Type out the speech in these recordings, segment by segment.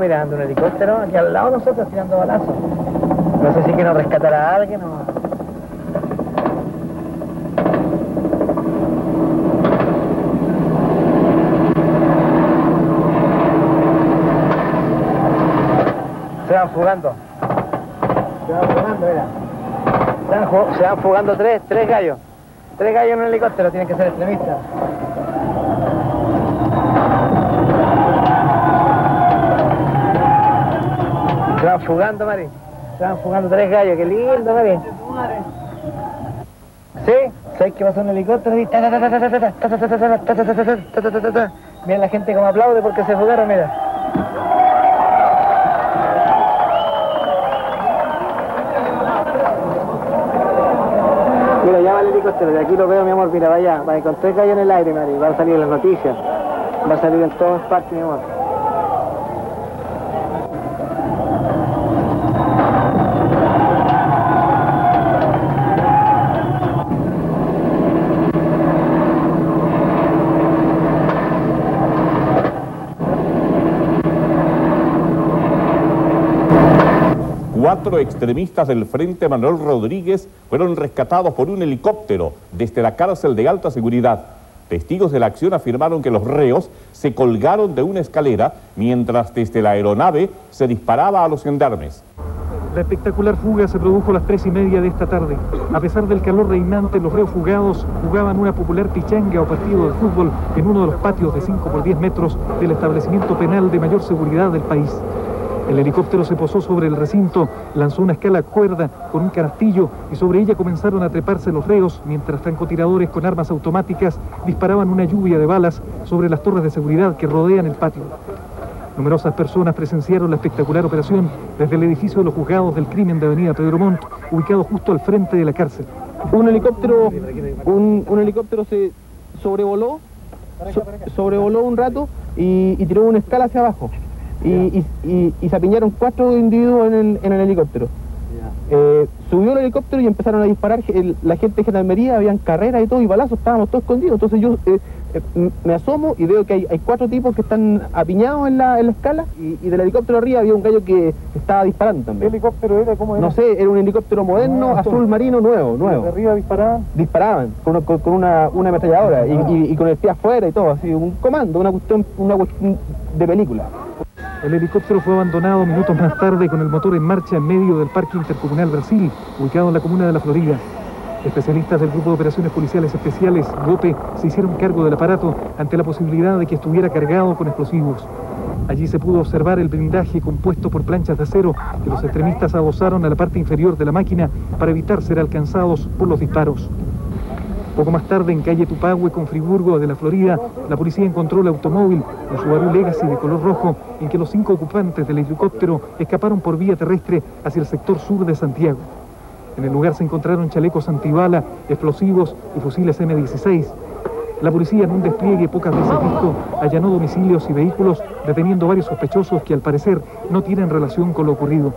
disparando un helicóptero aquí al lado de nosotros tirando balazos. No sé si quieren rescatar a alguien o... Se van fugando. Se van fugando, mira. Se van, se van fugando tres, tres gallos. Tres gallos en un helicóptero, tienen que ser extremistas. fugando, Mari. Estaban fugando tres gallos, qué lindo, Mari. ¿Sí? ¿Sabes que pasó un helicóptero? Miren la gente como aplaude porque se fugaron, mira. Mira, ya va el helicóptero, de aquí lo veo, mi amor, mira, vaya, va a encontrar gallo en el aire, Mari, va a salir en las noticias, va a salir en todas partes, mi amor. Cuatro extremistas del Frente Manuel Rodríguez fueron rescatados por un helicóptero desde la cárcel de alta seguridad. Testigos de la acción afirmaron que los reos se colgaron de una escalera mientras desde la aeronave se disparaba a los gendarmes. La espectacular fuga se produjo a las tres y media de esta tarde. A pesar del calor reinante, los reos fugados jugaban una popular pichanga o partido de fútbol en uno de los patios de 5 por 10 metros del establecimiento penal de mayor seguridad del país. El helicóptero se posó sobre el recinto, lanzó una escala cuerda con un canastillo y sobre ella comenzaron a treparse los reos mientras francotiradores con armas automáticas disparaban una lluvia de balas sobre las torres de seguridad que rodean el patio. Numerosas personas presenciaron la espectacular operación desde el edificio de los juzgados del crimen de Avenida Pedro Montt, ubicado justo al frente de la cárcel. un helicóptero un, helicóptero se sobrevoló so- sobrevoló un rato y, y tiró una escala hacia abajo y, y- y- se apiñaron cuatro individuos en el, en el helicóptero Eh, subió el helicóptero y empezaron a disparar el- la gente de gendarmería, habían carreras y todo y balazos, estábamos todos escondidos entonces yo eh, eh, me asomo y veo que hay, hay cuatro tipos que están apiñados en la, en la escala y, y del helicóptero arriba había un gallo que estaba disparando también helicóptero era? ¿Cómo no sé, era un helicóptero moderno, Ah, azul marino, nuevo, nuevo. arriba disparaban. Disparaban con, una- con- con una, una ametralladora y, y- y con el pie afuera y todo, así, un comando, una cuestión, una cuestión de película. El helicóptero fue abandonado minutos más tarde con el motor en marcha en medio del Parque Intercomunal Brasil, ubicado en la comuna de La Florida. Especialistas del Grupo de Operaciones Policiales Especiales, GOPE, se hicieron cargo del aparato ante la posibilidad de que estuviera cargado con explosivos. Allí se pudo observar el blindaje compuesto por planchas de acero que los extremistas adosaron a la parte inferior de la máquina para evitar ser alcanzados por los disparos. Poco más tarde, en calle Tupahue con Friburgo de la Florida, la policía encontró el automóvil, un Subaru Legacy de color rojo, en que los cinco ocupantes del helicóptero escaparon por vía terrestre hacia el sector sur de Santiago. En el lugar se encontraron chalecos antibala, explosivos y fusiles M16. La policía, en un despliegue pocas veces visto, allanó domicilios y vehículos, deteniendo varios sospechosos que al parecer no tienen relación con lo ocurrido.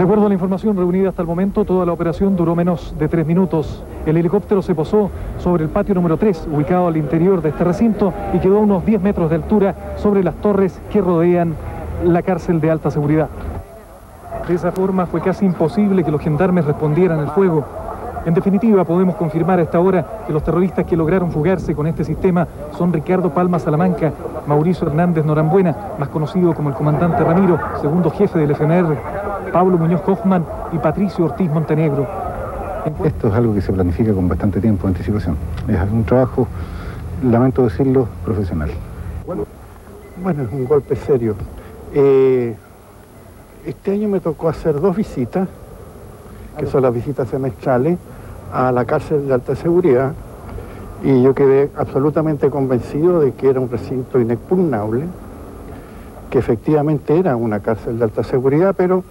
De acuerdo a la información reunida hasta el momento, toda la operación duró menos de tres minutos. El helicóptero se posó sobre el patio número 3, ubicado al interior de este recinto, y quedó a unos 10 metros de altura sobre las torres que rodean la cárcel de alta seguridad. De esa forma fue casi imposible que los gendarmes respondieran al fuego. En definitiva, podemos confirmar a esta hora que los terroristas que lograron fugarse con este sistema son Ricardo Palma Salamanca, Mauricio Hernández Norambuena, más conocido como el comandante Ramiro, segundo jefe del FNR, Pablo Muñoz Hoffman y Patricio Ortiz Montenegro. Esto es algo que se planifica con bastante tiempo de anticipación. Es un trabajo, lamento decirlo, profesional. Bueno, es un golpe serio. Eh, este año me tocó hacer dos visitas, que son las visitas semestrales, a la cárcel de alta seguridad, y yo quedé absolutamente convencido de que era un recinto inexpugnable, que efectivamente era una cárcel de alta seguridad, pero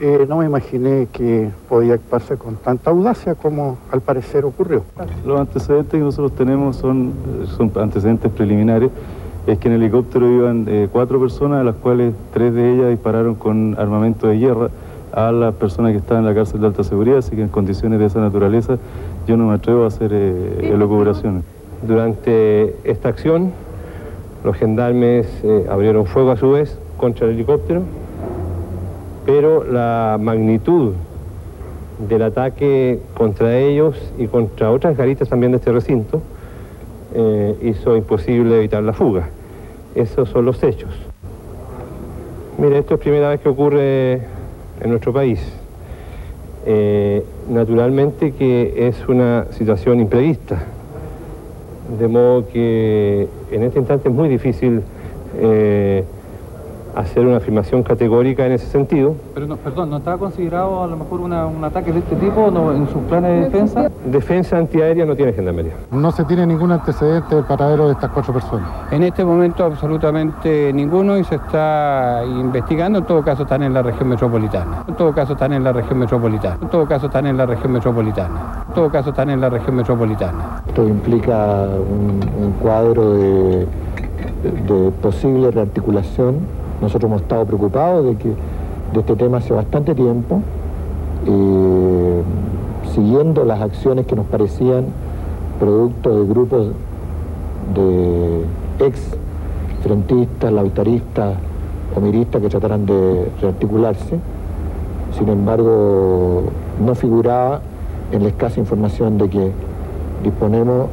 eh, no me imaginé que podía actuarse con tanta audacia como al parecer ocurrió. Los antecedentes que nosotros tenemos son, son antecedentes preliminares. Es que en el helicóptero iban eh, cuatro personas, a las cuales tres de ellas dispararon con armamento de guerra a las personas que estaban en la cárcel de alta seguridad, así que en condiciones de esa naturaleza yo no me atrevo a hacer eh, elucubraciones. Durante esta acción, los gendarmes eh, abrieron fuego a su vez contra el helicóptero, pero la magnitud del ataque contra ellos y contra otras garitas también de este recinto eh, hizo imposible evitar la fuga. Esos son los hechos. Mire, esto es primera vez que ocurre en nuestro país. Eh, naturalmente que es una situación imprevista, de modo que en este instante es muy difícil eh, hacer una afirmación categórica en ese sentido. Pero no, perdón, ¿no estaba considerado a lo mejor un ataque de este tipo no, en sus planes de defensa? Defensa antiaérea no tiene gendarmería. No se tiene ningún antecedente del paradero de estas cuatro personas. En este momento absolutamente ninguno y se está investigando, en todo caso están en la región metropolitana. En todo caso están en la región metropolitana. En todo caso están en la región metropolitana. En todo caso están en la región metropolitana. Esto implica un, cuadro de, de posible rearticulación nosotros hemos estado preocupados de, que, de este tema hace bastante tiempo, eh, siguiendo las acciones que nos parecían producto de grupos de ex frentistas, lautaristas o miristas que trataran de rearticularse. Sin embargo, no figuraba en la escasa información de que disponemos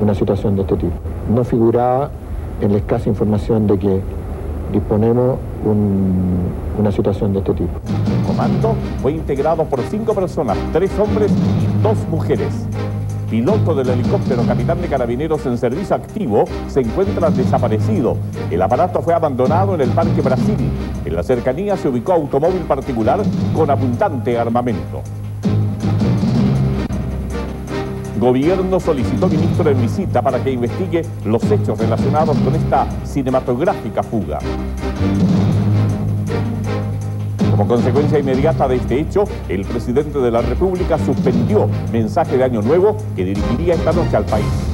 una situación de este tipo. No figuraba en la escasa información de que disponemos una situación de este tipo. El comando fue integrado por cinco personas, tres hombres y dos mujeres. Piloto del helicóptero capitán de carabineros en servicio activo se encuentra desaparecido. El aparato fue abandonado en el Parque Brasil. En la cercanía se ubicó automóvil particular con abundante armamento. Gobierno solicitó ministro en visita para que investigue los hechos relacionados con esta cinematográfica fuga. Como consecuencia inmediata de este hecho, el presidente de la República suspendió mensaje de Año Nuevo que dirigiría esta noche al país.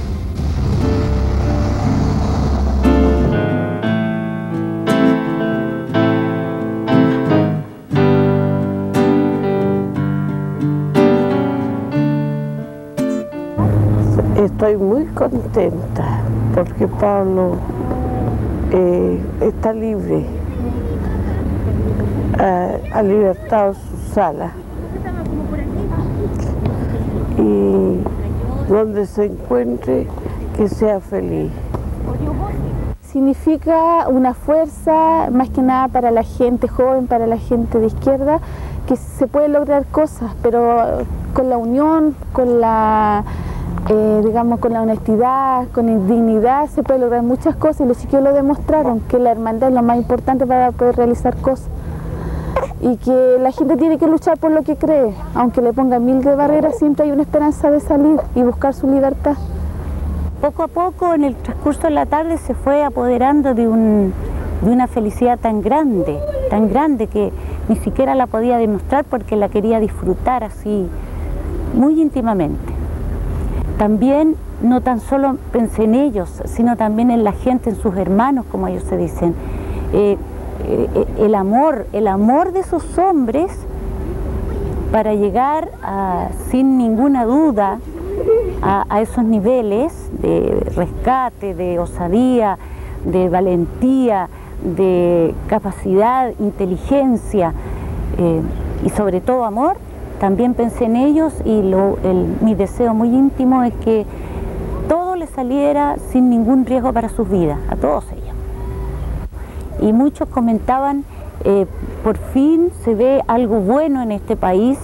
Estoy muy contenta porque Pablo eh, está libre, ha, libertado su sala y donde se encuentre que sea feliz. Significa una fuerza más que nada para la gente joven, para la gente de izquierda, que se puede lograr cosas, pero con la unión, con la eh, digamos, con la honestidad, con dignidad, se puede lograr muchas cosas y los chiquillos lo demostraron, que la hermandad es lo más importante para poder realizar cosas. Y que la gente tiene que luchar por lo que cree, aunque le ponga mil barreras, siempre hay una esperanza de salir y buscar su libertad. Poco a poco, en el transcurso de la tarde, se fue apoderando de, un, de una felicidad tan grande, tan grande que ni siquiera la podía demostrar porque la quería disfrutar así, muy íntimamente. También no tan solo pensé en ellos, sino también en la gente, en sus hermanos, como ellos se dicen. Eh, eh, el amor, el amor de esos hombres para llegar sin ninguna duda a, esos niveles de rescate, de osadía, de valentía, de capacidad, inteligencia eh, y sobre todo amor, también pensé en ellos y mi deseo muy íntimo es que todo les saliera sin ningún riesgo para sus vidas, a todos ellos. Y muchos comentaban, eh, por fin se ve algo bueno en este país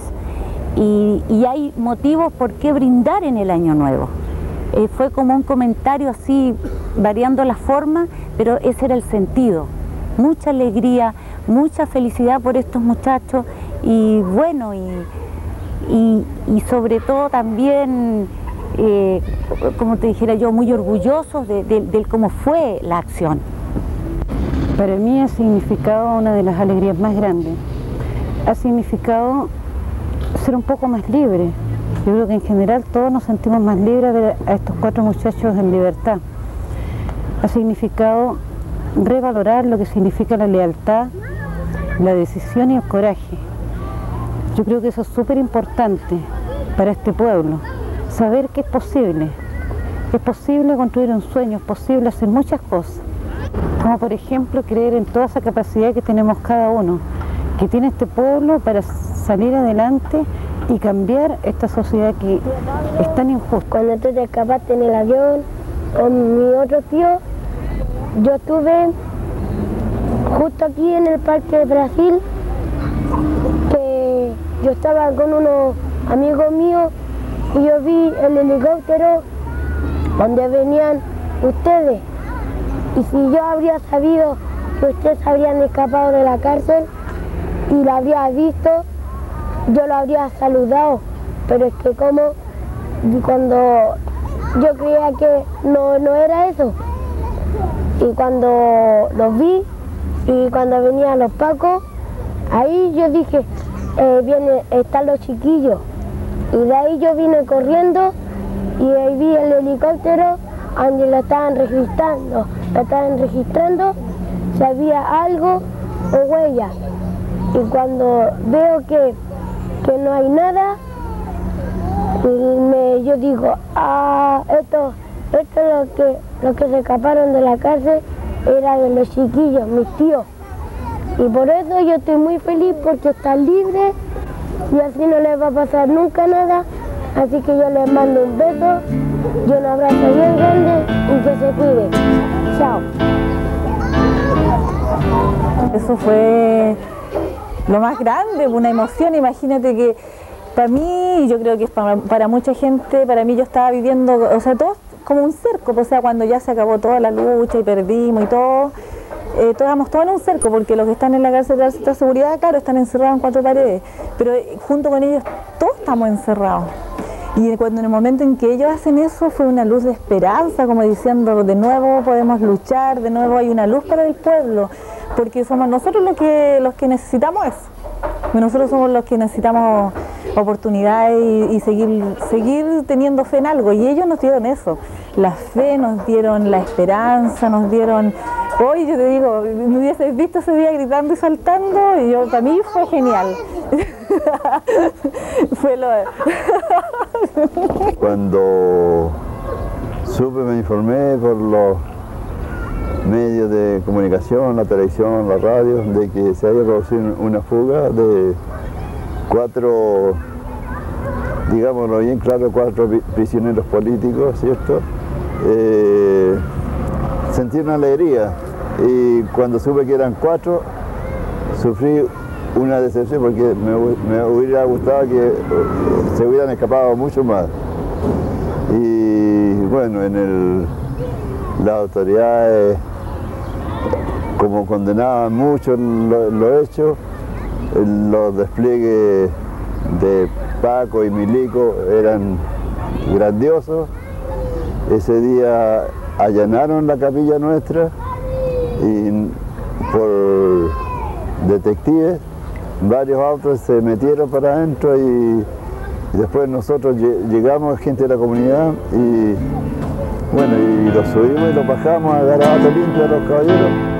y, hay motivos por qué brindar en el año nuevo. Eh, fue como un comentario así, variando la forma, pero ese era el sentido. Mucha alegría, mucha felicidad por estos muchachos y bueno, y y, sobre todo también, eh, como te dijera yo, muy orgullosos de, cómo fue la acción. Para mí ha significado una de las alegrías más grandes. Ha significado ser un poco más libre. Yo creo que en general todos nos sentimos más libres de ver a estos cuatro muchachos en libertad. Ha significado revalorar lo que significa la lealtad, la decisión y el coraje. Yo creo que eso es súper importante para este pueblo, saber que es posible, es posible construir un sueño, es posible hacer muchas cosas. Como por ejemplo creer en toda esa capacidad que tenemos cada uno, que tiene este pueblo para salir adelante y cambiar esta sociedad que es tan injusta. Cuando tú te escapaste en el avión con mi otro tío, yo estuve justo aquí en el Parque de Brasil, yo estaba con unos amigos míos y yo vi el helicóptero donde venían ustedes. Y si yo habría sabido que ustedes habrían escapado de la cárcel y lo habría visto, yo lo habría saludado. Pero es que como cuando yo creía que no, no era eso. Y cuando los vi y cuando venían los pacos, ahí yo dije, eh, viene, están los chiquillos. Y de ahí yo vine corriendo y ahí vi el helicóptero donde lo estaban registrando. Lo estaban registrando si había algo o huella. Y cuando veo que, que no hay nada, me, yo digo, ah, esto, esto es lo que, los que se escaparon de la cárcel era de los chiquillos, mis tíos. Y por eso yo estoy muy feliz porque están libres y así no les va a pasar nunca nada. Así que yo les mando un beso y un abrazo bien grande y que se cuiden. Chao. Eso fue lo más grande, una emoción. Imagínate que para mí, yo creo que es para, para, mucha gente, para mí yo estaba viviendo, o sea, todo como un cerco, o sea, cuando ya se acabó toda la lucha y perdimos y todo, eh, estábamos todos en un cerco, porque los que están en la cárcel de alta seguridad, claro, están encerrados en cuatro paredes, pero eh, junto con ellos todos estamos encerrados. Y cuando en el momento en que ellos hacen eso fue una luz de esperanza, como diciendo, de nuevo podemos luchar, de nuevo hay una luz para el pueblo, porque somos nosotros los que, los que necesitamos eso. Nosotros somos los que necesitamos oportunidades y, seguir, seguir teniendo fe en algo. Y ellos nos dieron eso. La fe, nos dieron la esperanza, nos dieron... Hoy yo te digo, me hubieses visto ese día gritando y saltando y yo, para mí fue genial. fue lo... Cuando supe, me informé por los medios de comunicación, la televisión, la radio, de que se había producido una fuga de cuatro, digámoslo bien claro, cuatro prisioneros políticos, ¿cierto? Eh, sentí una alegría y cuando supe que eran cuatro, sufrí una decepción porque me, hubiera gustado que se hubieran escapado mucho más. Y bueno, en el, las autoridades como condenaban mucho lo, lo hecho, los despliegues de Paco y Milico eran grandiosos. Ese día allanaron la capilla nuestra y por detectives varios autos se metieron para adentro y, después nosotros llegamos, gente de la comunidad y bueno, y los subimos y los bajamos a garabato limpio a los caballeros